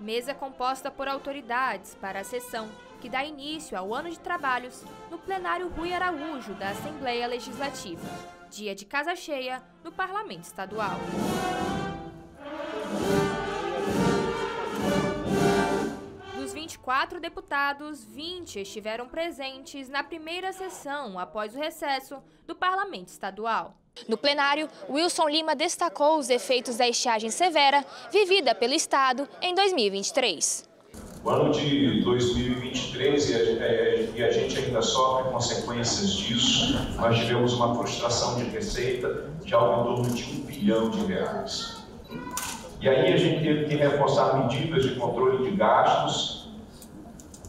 Mesa composta por autoridades para a sessão que dá início ao ano de trabalhos no plenário Rui Araújo da Assembleia Legislativa. Dia de casa cheia no Parlamento Estadual. Dos 24 deputados, 20 estiveram presentes na primeira sessão após o recesso do Parlamento Estadual. No plenário, Wilson Lima destacou os efeitos da estiagem severa vivida pelo Estado em 2023. O ano de 2023, e a gente ainda sofre consequências disso, nós tivemos uma frustração de receita de algo em torno de um bilhão de reais. E aí a gente teve que reforçar medidas de controle de gastos.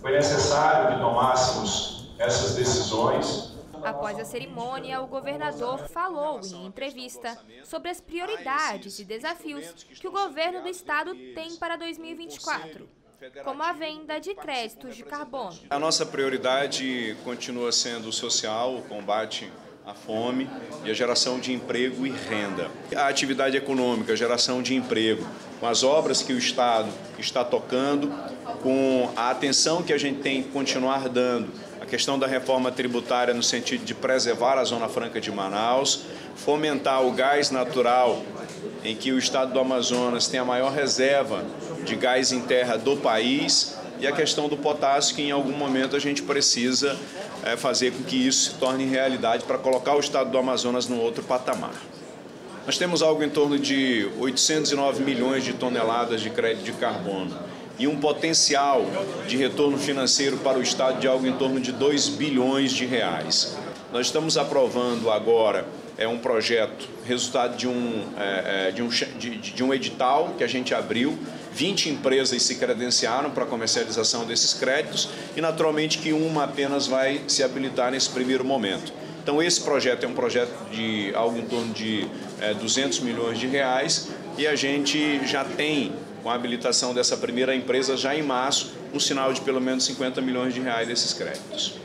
Foi necessário que tomássemos essas decisões Após a cerimônia, o governador falou em entrevista sobre as prioridades e desafios que o governo do estado tem para 2024 como a venda de créditos de carbono. A nossa prioridade continua sendo social, o combate à fome e a geração de emprego e renda. A atividade econômica, a geração de emprego, com as obras que o Estado está tocando, com a atenção que a gente tem que continuar dando questão da reforma tributária no sentido de preservar a Zona Franca de Manaus, fomentar o gás natural, em que o estado do Amazonas tem a maior reserva de gás em terra do país, e a questão do potássio, que em algum momento a gente precisa é, fazer com que isso se torne realidade para colocar o estado do Amazonas no outro patamar. Nós temos algo em torno de 809 milhões de toneladas de crédito de carbono e um potencial de retorno financeiro para o Estado de algo em torno de 2 bilhões de reais. Nós estamos aprovando agora é um projeto, resultado de um, é, é de, um, de, de um edital que a gente abriu, 20 empresas se credenciaram para a comercialização desses créditos e, naturalmente, que uma apenas vai se habilitar nesse primeiro momento. Então, esse projeto é um projeto de algo em torno de é, 200 milhões de reais e a gente já tem com a habilitação dessa primeira empresa já em março, um sinal de pelo menos 50 milhões de reais desses créditos.